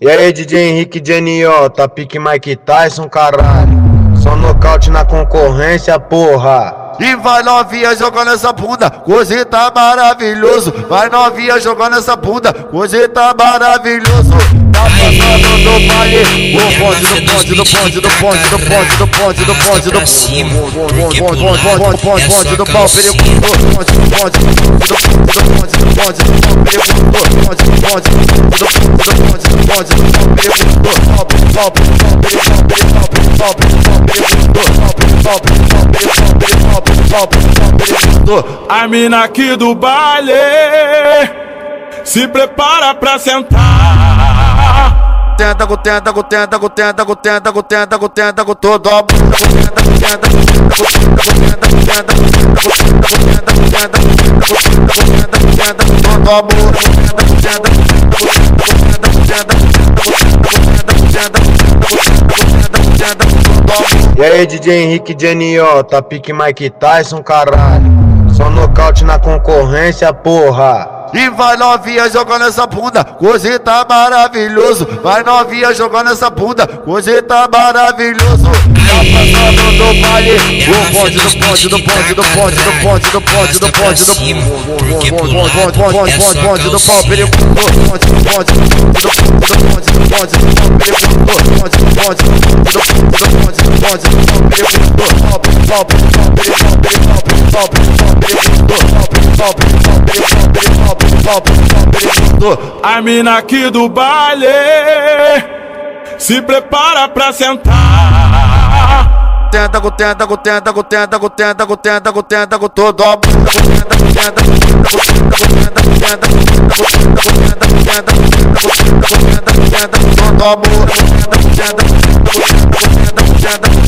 E aí, DJ Henrique Genió, tá pique Mike Tyson, caralho. Só nocaute na concorrência, porra. E vai novinha jogando essa bunda, hoje tá maravilhoso. Vai novinha jogando essa bunda, hoje tá maravilhoso. Tá passando no baile, o do bonde do bonde do bonde do bonde do bonde do bonde do bonde do do do do do do do do bonde do bonde do bonde do pau perigoso. Pau pau pau pau pau pau pau pau pau pau pau a mina aqui do baile se prepara pra sentar. Tenta com tenta com tenta com tenta com tenta com tenta com tenta com todo a bunda. Tenta com tenta com tenta com tenta com tenta com tenta com tenta com tenta com tenta com todo a bunda. Tenta com tenta com tenta com tenta e aí, DJ Henrique Genió, tá pique Mike Tyson, caralho. Só nocaute na concorrência, porra. E vai novinha jogando essa bunda, hoje tá maravilhoso. Vai novinha jogando essa bunda, hoje tá maravilhoso. Tá passando o do bonde do do do do do do do do do do do do do do do do do pau pau pau a mina aqui do baile se prepara pra sentar. Tenta tenta tenta tenta tenta tenta tenta todo a bunda. Tenta tenta tenta tenta tenta tenta tenta tenta tenta